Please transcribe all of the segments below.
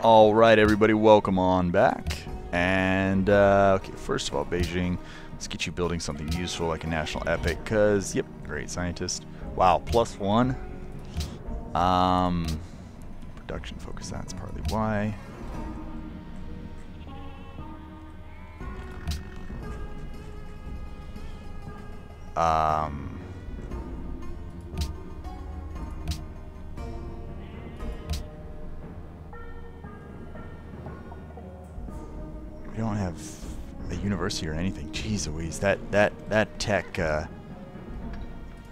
All right, everybody, welcome on back. And, uh, okay, first of all, Beijing, let's get you building something useful like a national epic, because, yep, great scientist. Wow, plus one. Um, production focus, that's partly why. Um, we don't have a university or anything. Jeez Louise, that that that tech uh,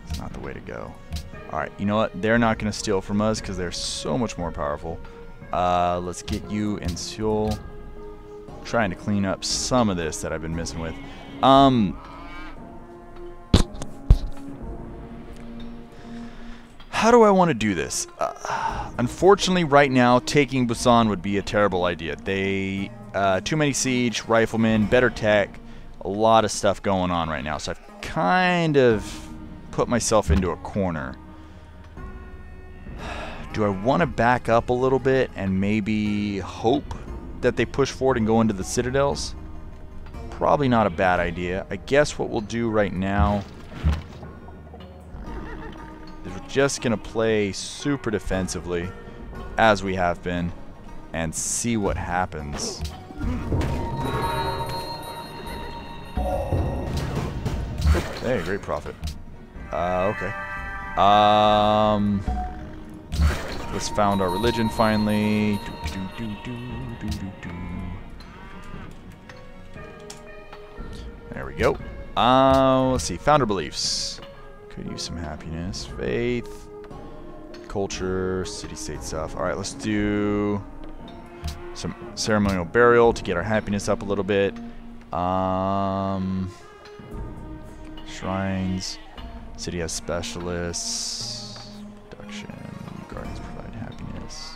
is not the way to go. All right, you know what? They're not going to steal from us because they're so much more powerful. Uh, let's get you and Seoul. Trying to clean up some of this that I've been messing with. Um, how do I want to do this? Uh, unfortunately, right now, taking Busan would be a terrible idea. They, uh, too many siege, riflemen, better tech, a lot of stuff going on right now. So I've kind of put myself into a corner. Do I want to back up a little bit and maybe hope that they push forward and go into the citadels? Probably not a bad idea. I guess what we'll do right now is we're just going to play super defensively as we have been and see what happens. Hey, great prophet. Uh, okay. Um, let's found our religion finally. Do, do, do. There we go. Uh, let's see. Founder beliefs. Could use some happiness. Faith. Culture. City-state stuff. Alright, let's do some ceremonial burial to get our happiness up a little bit. Um, shrines. City has specialists. Production. Gardens provide happiness.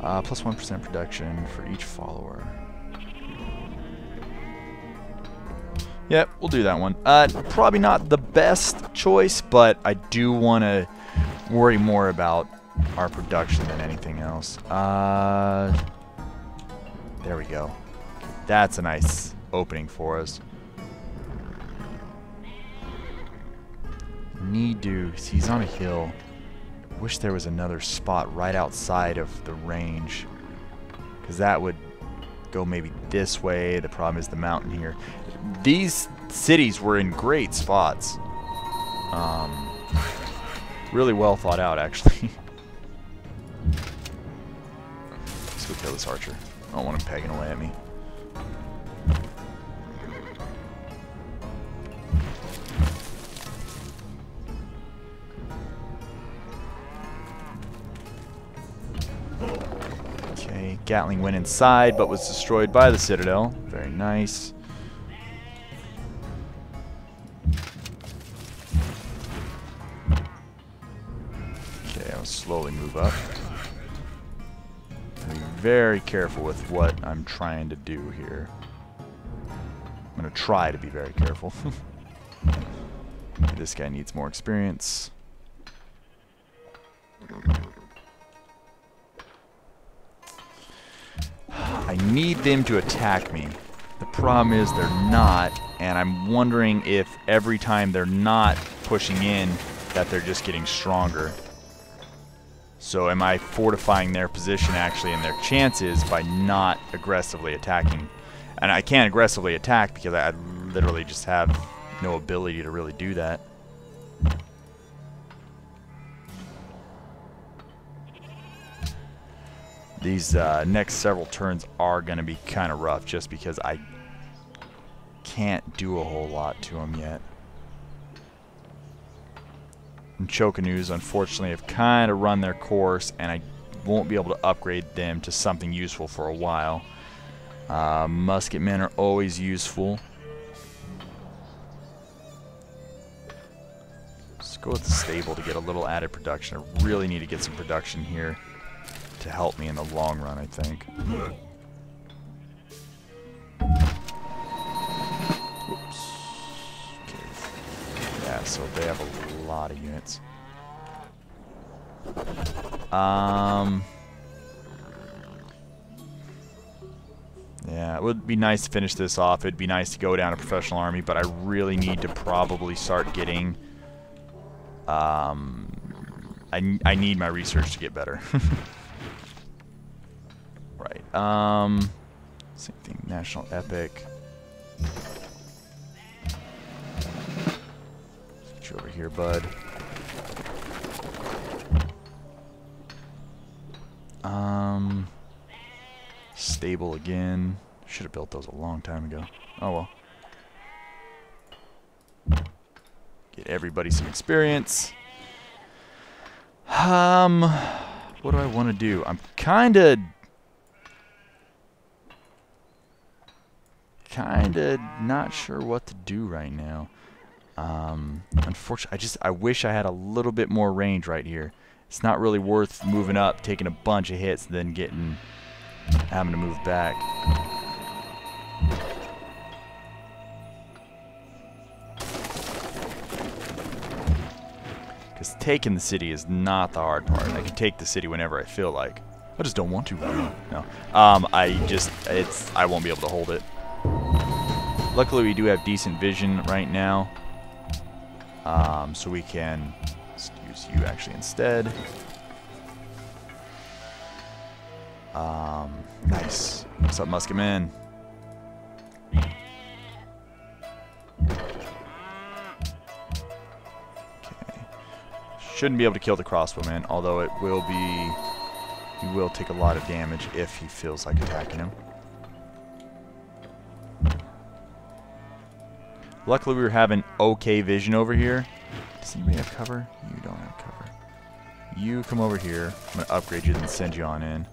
Uh, plus 1 production for each follower. Yep, we'll do that one. Uh, probably not the best choice, but I do want to worry more about our production than anything else. Uh, there we go. That's a nice opening for us. Need to, he's on a hill. Wish there was another spot right outside of the range. Because that would go maybe this way. The problem is the mountain here. These cities were in great spots. Um, really well thought out, actually. go kill this archer. I don't want him pegging away at me. Okay, Gatling went inside but was destroyed by the Citadel. Very nice. Very careful with what I'm trying to do here. I'm going to try to be very careful. this guy needs more experience. I need them to attack me. The problem is they're not, and I'm wondering if every time they're not pushing in that they're just getting stronger. So am I fortifying their position actually and their chances by not aggressively attacking? And I can't aggressively attack because I literally just have no ability to really do that. These uh, next several turns are going to be kind of rough just because I can't do a whole lot to them yet. And Chu-Ko-Nus, unfortunately, have kind of run their course, and I won't be able to upgrade them to something useful for a while. Uh, musketmen are always useful. Let's go with the stable to get a little added production. I really need to get some production here to help me in the long run, I think. Oops. Okay. Yeah, so they have a lot of units. Um. Yeah, it would be nice to finish this off. It'd be nice to go down a professional army, but I really need to probably start getting... Um, I, I need my research to get better. right. Um, same thing, National Epic. Here, bud. Um, stable again. Should have built those a long time ago. Oh well. Get everybody some experience. Um, what do I want to do? I'm kind of, kind of not sure what to do right now. Um, unfortunately, I just I wish I had a little bit more range right here. It's not really worth moving up, taking a bunch of hits, then getting having to move back. Because taking the city is not the hard part. I can take the city whenever I feel like. I just don't want to. No. Um, I just, it's, I won't be able to hold it. Luckily, we do have decent vision right now. Um, so we can use you actually instead. Um, nice. What's up, Musketman? Okay. Shouldn't be able to kill the crossbowman, although it will be... He will take a lot of damage if he feels like attacking him. Luckily, we were having okay vision over here. Does anybody have cover? You don't have cover. You come over here. I'm going to upgrade you, then send you on in.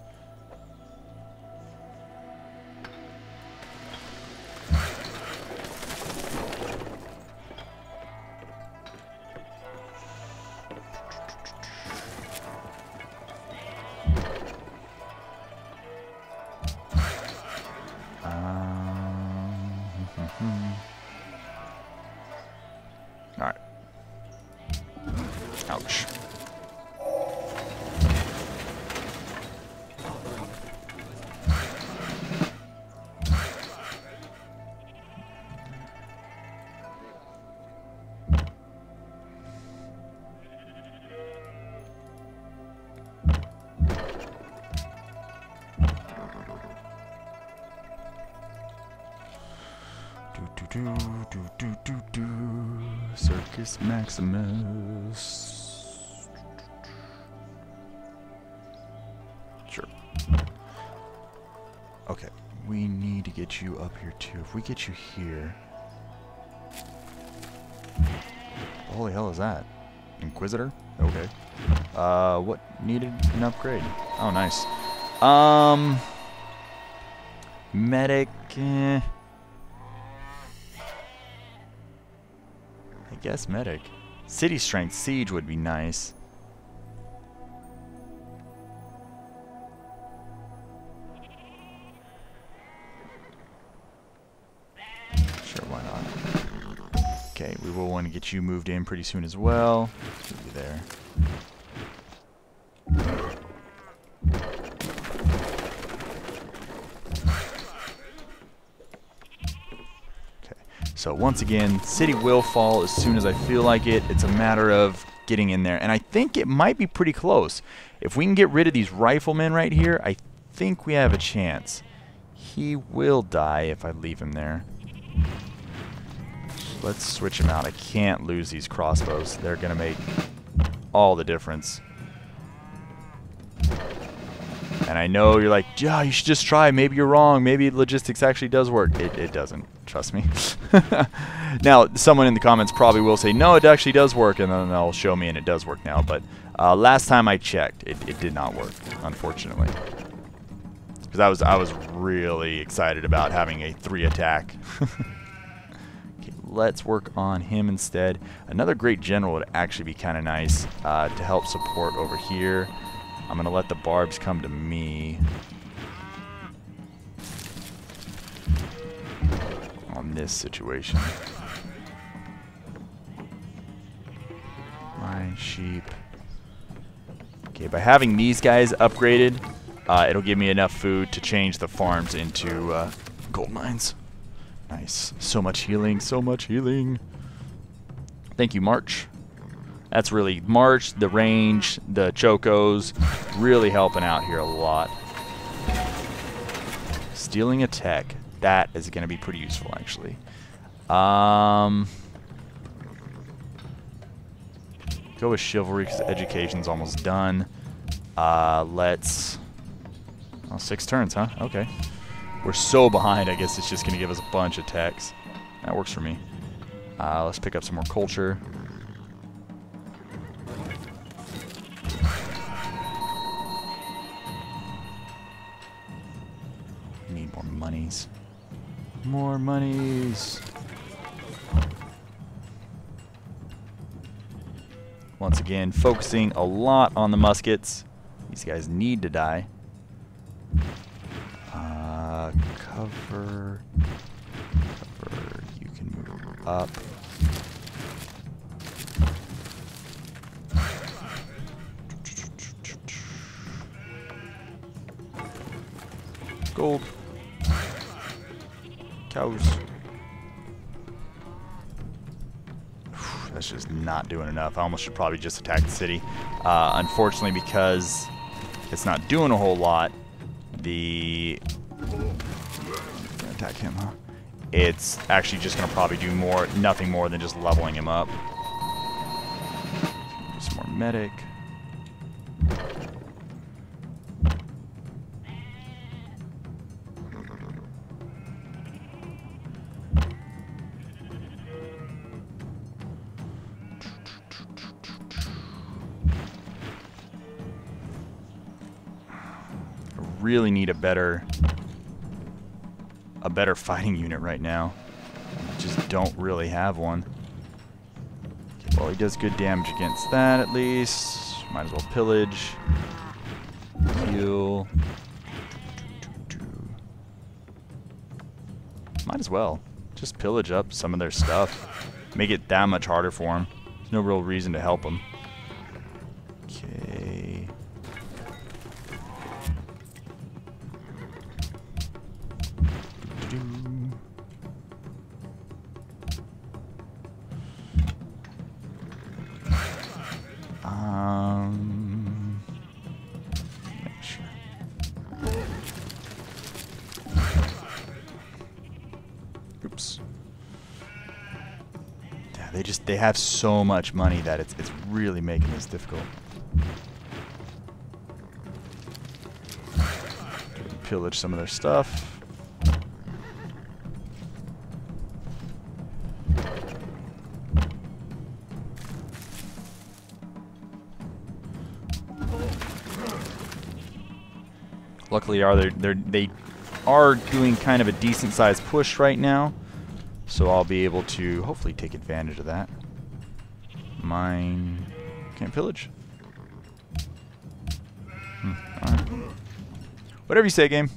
Do do do do do Circus Maximus. Sure. Okay, we need to get you up here too. If we get you here. Holy hell is that? Inquisitor? Okay. Uh, what needed an upgrade? Oh, nice. Um, medic. Eh. Guess medic. City strength siege would be nice. Sure, why not? Okay, we will want to get you moved in pretty soon as well. Move you there. So once again, City will fall as soon as I feel like it. It's a matter of getting in there. And I think it might be pretty close. If we can get rid of these riflemen right here, I think we have a chance. He will die if I leave him there. Let's switch him out. I can't lose these crossbows. They're going to make all the difference. And I know you're like, yeah, you should just try. Maybe you're wrong. Maybe logistics actually does work. It, it doesn't. Trust me. now, someone in the comments probably will say, no, it actually does work, and then they'll show me and it does work now. But uh, last time I checked, it, it did not work, unfortunately. Because I was, I was really excited about having a three attack. okay, let's work on him instead. Another great general would actually be kind of nice uh, to help support over here. I'm going to let the barbs come to me. This situation. My sheep. Okay, by having these guys upgraded, uh, it'll give me enough food to change the farms into uh, gold mines. Nice. So much healing, so much healing. Thank you, March. That's really March, the range, the chocos, really helping out here a lot. Stealing a tech. That is going to be pretty useful, actually. Um, go with chivalry because education's almost done. Uh, let's... Oh, six turns, huh? Okay. We're so behind, I guess it's just going to give us a bunch of techs. That works for me. Uh, let's pick up some more culture. More monies. Once again, focusing a lot on the muskets. These guys need to die. Uh, cover. Cover. You can move up. Gold. Cows. That's just not doing enough. I almost should probably just attack the city. Uh, unfortunately, because it's not doing a whole lot, the... Attack him, huh? It's actually just going to probably do more, nothing more than just leveling him up. Some more medic. Really need a better a better fighting unit right now. I just don't really have one. Well, he does good damage against that at least. Might as well pillage. Heal. Might as well. Just pillage up some of their stuff. Make it that much harder for them. There's no real reason to help them. They have so much money that it's it's really making this difficult. Pillage some of their stuff. Luckily, are they they're, they are doing kind of a decent sized push right now, so I'll be able to hopefully take advantage of that. Mine can't pillage. Hmm, right. Whatever you say, game.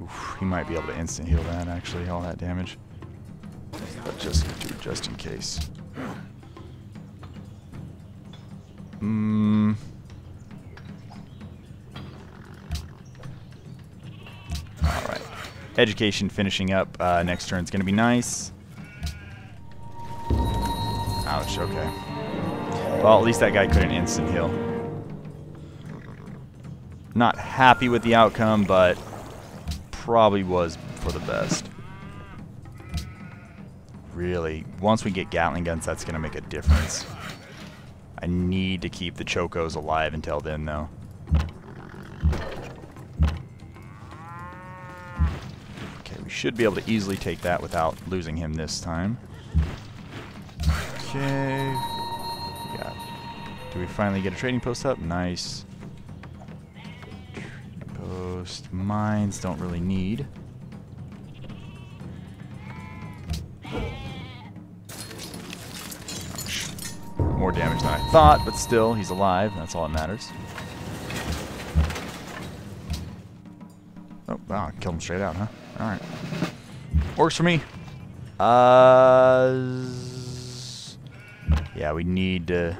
Oof, he might be able to instant heal that actually, all that damage. But just just in case. Mm. Education finishing up uh, next turn is going to be nice. Ouch, okay. Well, at least that guy couldn't instant heal. Not happy with the outcome, but probably was for the best. Really, once we get Gatling guns, that's going to make a difference. I need to keep the Chocos alive until then, though. Okay, we should be able to easily take that without losing him this time. Okay. Yeah. Do we finally get a trading post up? Nice. Trading post. Mines don't really need. More damage than I thought, but still, he's alive. That's all that matters. Oh, wow, killed him straight out, huh? Alright. Works for me. Uh, Yeah, we need to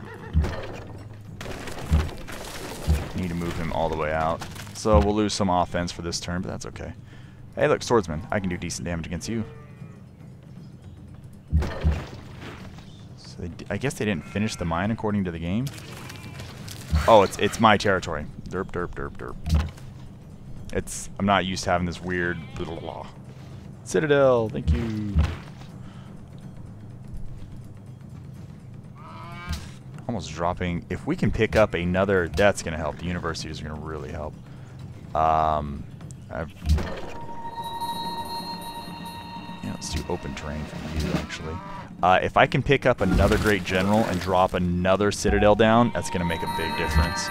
need to move him all the way out. So we'll lose some offense for this turn, but that's okay. Hey, look, swordsman. I can do decent damage against you. So I guess they didn't finish the mine according to the game. Oh, it's it's my territory. Derp, derp, derp, derp. It's I'm not used to having this weird blah, blah, blah. Citadel. Thank you. Almost dropping. If we can pick up another, that's going to help. The universities are going to really help. Um, I've, yeah, let's do open terrain for you, actually. Uh, if I can pick up another great general and drop another citadel down, that's going to make a big difference.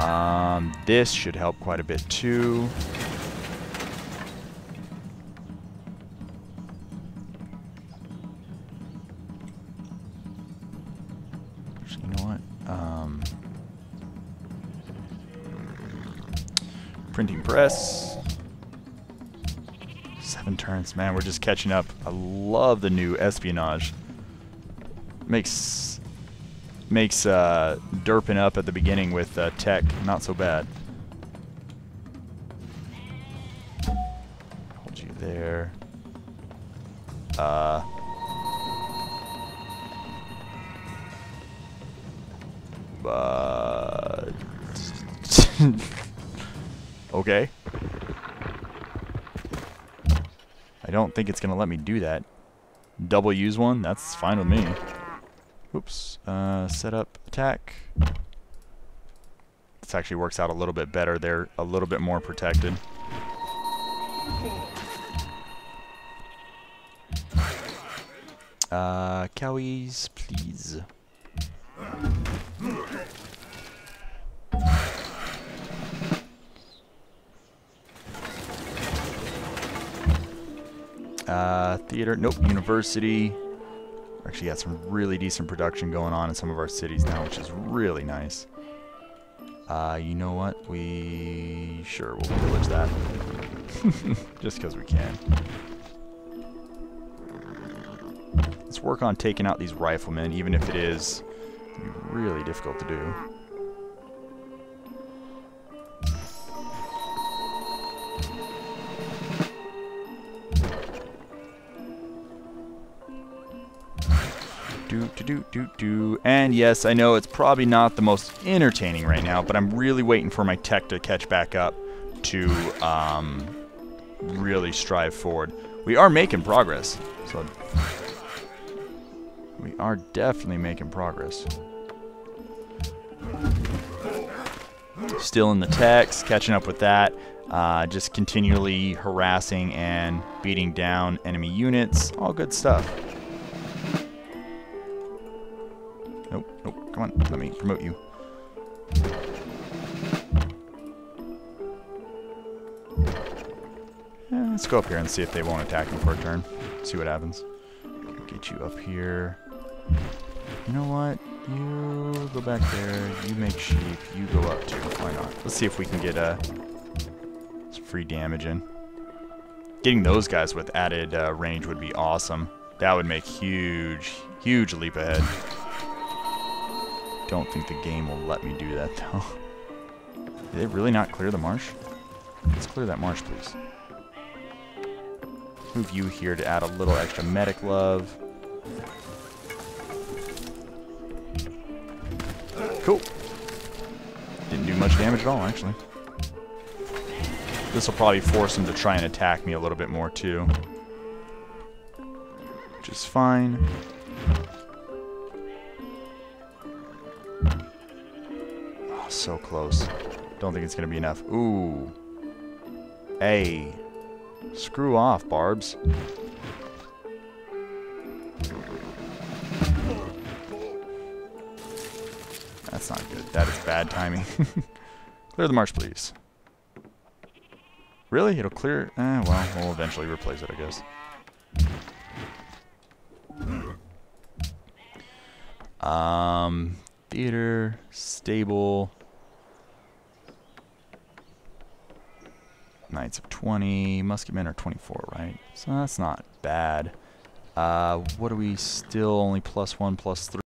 Um, this should help quite a bit, too. you know what? Um, printing press. Seven turns. Man, we're just catching up. I love the new espionage. Makes makes uh, derping up at the beginning with uh, tech not so bad. Hold you there. Uh, but okay. I don't think it's to let me do that. Double use one? That's fine with me. Oops. Uh, set up attack. This actually works out a little bit better. They're a little bit more protected. Uh, cowies, please. Uh, theater, nope, university. Actually got some really decent production going on in some of our cities now, which is really nice. Uh, you know what? We... Sure, we'll pillage that. Just because we can. Let's work on taking out these riflemen, even if it is really difficult to do. Do, do, do. And yes, I know it's probably not the most entertaining right now, but I'm really waiting for my tech to catch back up to um, really strive forward. We are making progress, so we are definitely making progress. Still in the text, catching up with that. Uh, just continually harassing and beating down enemy units. All good stuff. Nope, nope, come on, let me promote you. Let's go up here and see if they won't attack me for a turn. See what happens. Get you up here. You know what? You go back there. You make sheep. You go up too. Why not? Let's see if we can get uh, some free damage in. Getting those guys with added uh, range would be awesome. That would make huge, huge leap ahead. Don't think the game will let me do that though. Did they really not clear the marsh? Let's clear that marsh, please. Move you here to add a little extra medic love. Cool. Didn't do much damage at all, actually. This will probably force him to try and attack me a little bit more, too. Which is fine. So close. Don't think it's going to be enough. Ooh. Hey. Screw off, Barbs. That's not good. That is bad timing. clear the marsh, please. Really? It'll clear? Eh, well, we'll eventually replace it, I guess. Um, theater, stable. Knights of 20. Musketmen are 24, right? So that's not bad. Uh, what are we still only plus one, plus three?